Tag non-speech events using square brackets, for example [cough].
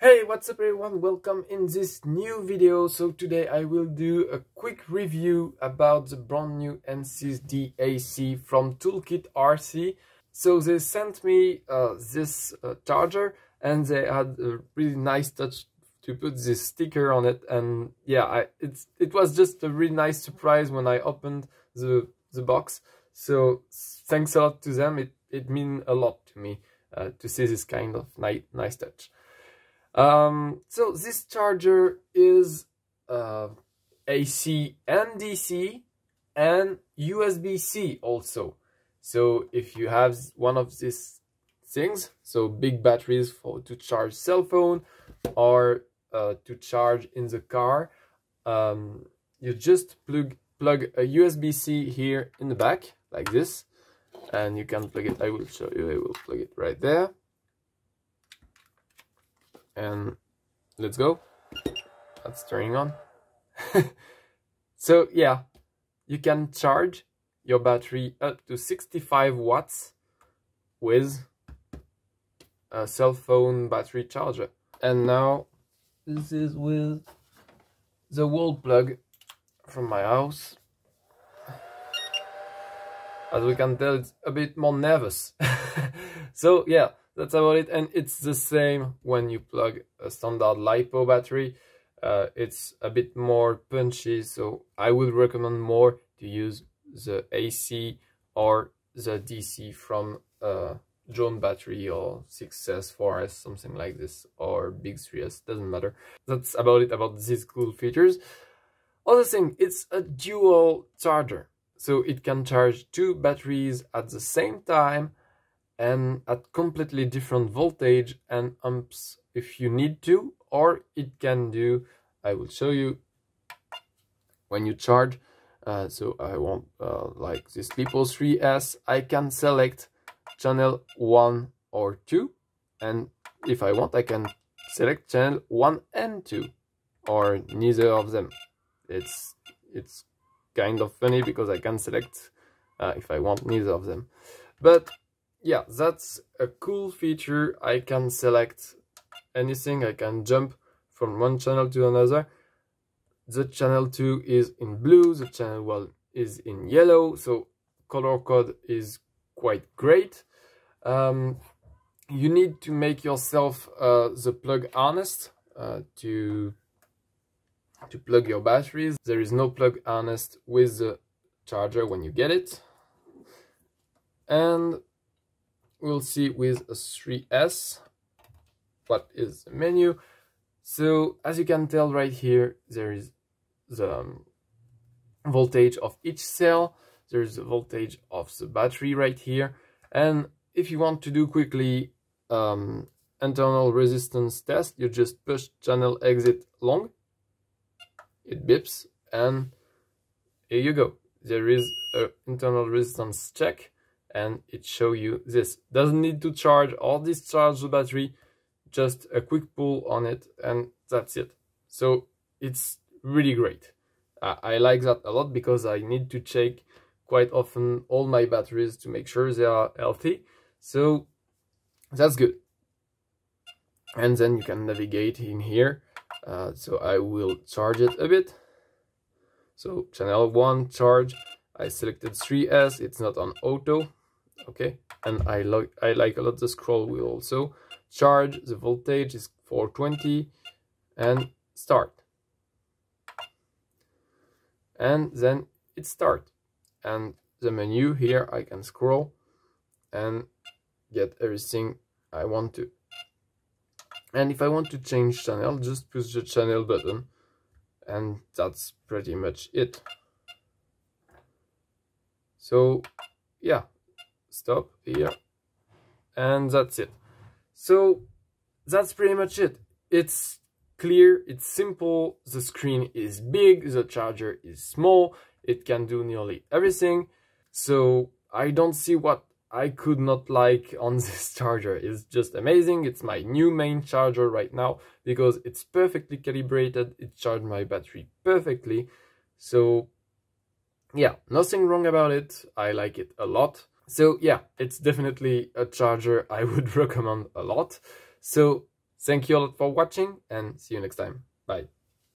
Hey, what's up everyone? Welcome in this new video. So today I will do a quick review about the brand new M6Dac from Toolkit RC. So they sent me uh, this uh, charger and they had a really nice touch to put this sticker on it and yeah, I, it's, it was just a really nice surprise when I opened the, the box. So thanks a lot to them. It, it means a lot to me uh, to see this kind of nice, nice touch. Um, so this charger is uh, AC and DC and USB-C also. So if you have one of these things, so big batteries for to charge cell phone or uh, to charge in the car, um, you just plug plug a USB-C here in the back like this, and you can plug it. I will show you. I will plug it right there and let's go. That's turning on. [laughs] So yeah you can charge your battery up to 65 watts with a cell phone battery charger. And now this is with the wall plug from my house. As we can tell it's a bit more nervous. [laughs] So yeah that's about it and it's the same when you plug a standard lipo battery. Uh, it's a bit more punchy so i would recommend more to use the ac or the dc from uh, drone battery or 6s 4s something like this or big 3s doesn't matter. That's about it about these cool features. Other thing it's a dual charger so it can charge two batteries at the same time and at completely different voltage and amps if you need to or it can do I will show you when you charge. Uh, so I want uh, like this LiPo 3S I can select channel 1 or 2 and if I want I can select channel 1 and 2 or neither of them. It's it's kind of funny because I can select uh, if I want neither of them. But yeah, that's a cool feature. I can select anything. I can jump from one channel to another. The channel 2 is in blue, the channel 1 is in yellow, so color code is quite great. Um, you need to make yourself uh, the plug harness uh, to to plug your batteries. There is no plug harness with the charger when you get it. And we'll see with a 3S what is the menu. So as you can tell right here, there is the um, voltage of each cell. There's the voltage of the battery right here. And if you want to do quickly um, internal resistance test, you just push channel exit long. It beeps and here you go. There is an internal resistance check and it show you this. Doesn't need to charge or discharge the battery just a quick pull on it and that's it. So it's really great. Uh, I like that a lot because I need to check quite often all my batteries to make sure they are healthy. So that's good. And then you can navigate in here. Uh, so I will charge it a bit. So channel 1 charge. I selected 3S it's not on auto okay? And I like I like a lot the scroll wheel also. Charge the voltage is 420 and start. And then it start. And the menu here I can scroll and get everything I want to. And if I want to change channel just push the channel button and that's pretty much it. So yeah stop here. And that's it. So that's pretty much it. It's clear it's simple the screen is big the charger is small it can do nearly everything. So i don't see what i could not like on [laughs] this charger. It's just amazing. It's my new main charger right now because it's perfectly calibrated. It charged my battery perfectly. So yeah nothing wrong about it. I like it a lot so yeah, it's definitely a charger I [laughs] would recommend a lot. So Thank you all for watching and see you next time. Bye.